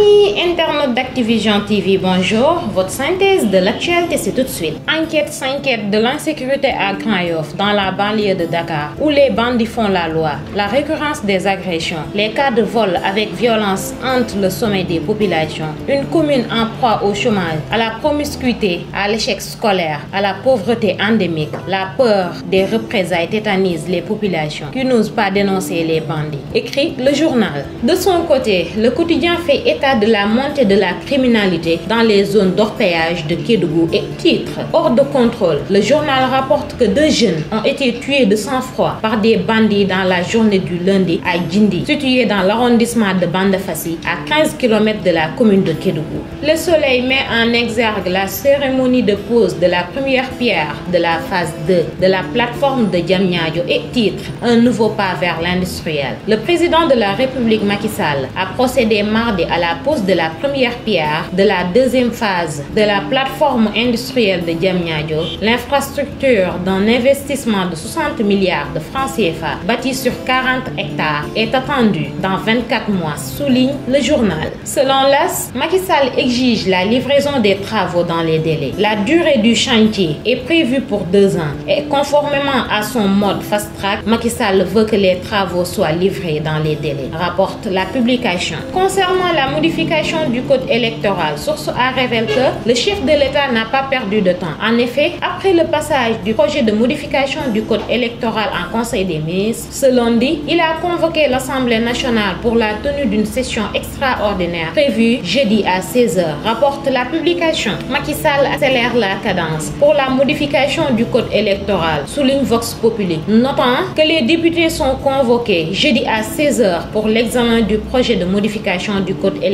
internautes d'Activision TV, bonjour. Votre synthèse de l'actualité, c'est tout de suite. Enquête s'inquiète de l'insécurité à Grand dans la banlieue de Dakar, où les bandits font la loi. La récurrence des agressions, les cas de vol avec violence entre le sommet des populations. Une commune en proie au chômage, à la promiscuité, à l'échec scolaire, à la pauvreté endémique. La peur des représailles tétanise les populations qui n'osent pas dénoncer les bandits. Écrit le journal. De son côté, le quotidien fait état de la montée de la criminalité dans les zones d'orpaillage de Kédougou et titre hors de contrôle. Le journal rapporte que deux jeunes ont été tués de sang-froid par des bandits dans la journée du lundi à Djindi, situé dans l'arrondissement de Bandafassi, à 15 km de la commune de Kédougou. Le soleil met en exergue la cérémonie de pose de la première pierre de la phase 2 de la plateforme de Diamniadio et titre Un nouveau pas vers l'industriel. Le président de la République Macky Sall a procédé mardi à la pose de la première pierre de la deuxième phase de la plateforme industrielle de Diamniadio, l'infrastructure d'un investissement de 60 milliards de francs CFA bâti sur 40 hectares est attendue dans 24 mois, souligne le journal. Selon l'AS, Macky Sall exige la livraison des travaux dans les délais. La durée du chantier est prévue pour deux ans et conformément à son mode fast-track, Macky Sall veut que les travaux soient livrés dans les délais, rapporte la publication. Concernant la modification du code électoral, Source A révèle que le chef de l'État n'a pas perdu de temps. En effet, après le passage du projet de modification du code électoral en Conseil des ministres, ce lundi, il a convoqué l'Assemblée nationale pour la tenue d'une session extraordinaire prévue jeudi à 16h, rapporte la publication. Macky Sall accélère la cadence pour la modification du code électoral, souligne Vox Populi, notant que les députés sont convoqués jeudi à 16h pour l'examen du projet de modification du code électoral.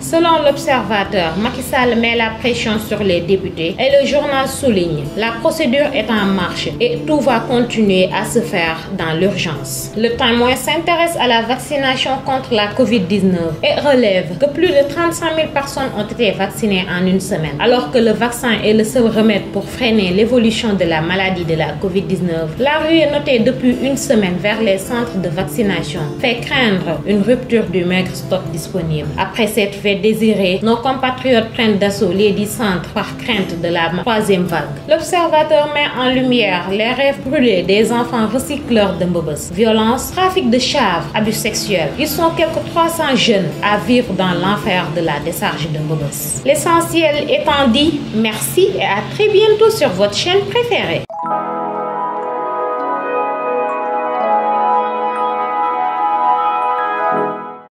Selon l'observateur, Macky Sall met la pression sur les députés et le journal souligne la procédure est en marche et tout va continuer à se faire dans l'urgence. Le témoin s'intéresse à la vaccination contre la COVID-19 et relève que plus de 35 000 personnes ont été vaccinées en une semaine. Alors que le vaccin est le seul remède pour freiner l'évolution de la maladie de la COVID-19, la rue est notée depuis une semaine vers les centres de vaccination fait craindre une rupture du maigre stock disponible. Après cette fait désirée, nos compatriotes prennent d'assaut les 10 centres par crainte de la troisième vague. L'observateur met en lumière les rêves brûlés des enfants recycleurs de Mbobos. Violence, trafic de chèvres, abus sexuels. Ils sont quelques 300 jeunes à vivre dans l'enfer de la décharge de Mbobos. L'essentiel étant dit, merci et à très bientôt sur votre chaîne préférée.